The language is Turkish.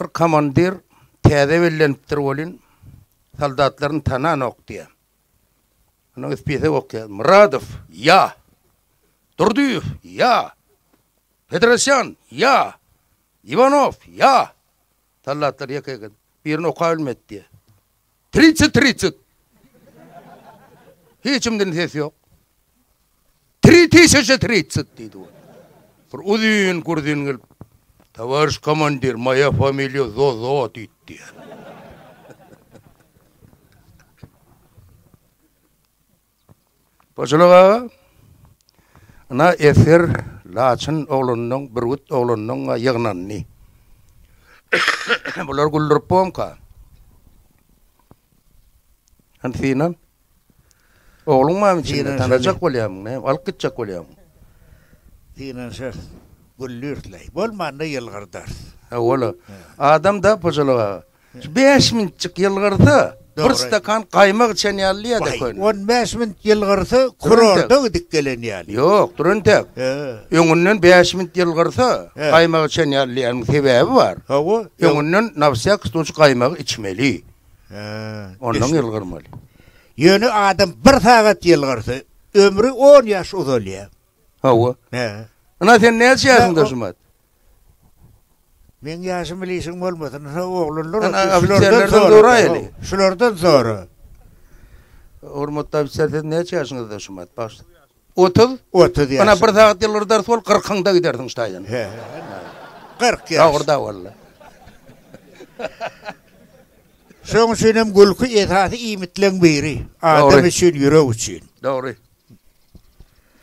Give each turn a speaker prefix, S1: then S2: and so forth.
S1: bir komandir täze bellenipdir bolin soldatlaryň tanan okdy. Onu ispiyete okdy. Muradov, ya. Durduyev, ya. Federasyon, ya. Ivanov, ya. Soldatlar ýeke birini oka bilmetdi. 30 30. Hiçimden ses yok. 3000 30 dedi o. Bir uzun kurdun gelip Товарищ командир, моя фамилия Зозо Титти. Başlaga ana eser laçın oğlunun bir gut oğlunun yığnanni. Bular guldurup pomka. Hansinan oğlum mam
S2: çiğne
S1: tanacak bolyam ne? Alkıtçak bolyam.
S2: Tinan şer.
S1: Ha. 5 minçik yılgırdı. Bir
S2: Doğru.
S1: stakan kaymak içen yallıya da
S2: Vay,
S1: koyun.
S2: 15 min yılgırsa kurorda gıdık gelen yani.
S1: Yok, durun tek.
S2: He.
S1: Öňünden 5 minit yılgırsa,
S2: Evet.
S1: kaymak içen yallıyanın sebebi var.
S2: Hava.
S1: Öňünden nafsiya kıstunç kaymak içmeli. Ondan yılgırmalı.
S2: Yönü adam bir saat yılgırsa ömrü 10 yaş uzalıyor.
S1: Hava.
S2: He.
S1: Ana sen ne
S2: yaşıyorsun
S1: da şumat?
S2: Men yaşım bilýsin bolmadyn, oglunlar.
S1: Ana ofitserlerden dora eli.
S2: Şulardan sonra.
S1: Hormatda ofitserden ne yaşaşyňyz da şumat? Baş. 30?
S2: 30 yaşım.
S1: Ana bir saat ýyllardan sol 40-ynda giderdiň ştaýdan.
S2: He. 40 ýaş.
S1: Agyrda bolla.
S2: Şoň üçinem gülki etati iýmitleň biri, adam üçin, ýürek üçin.
S1: Dogry.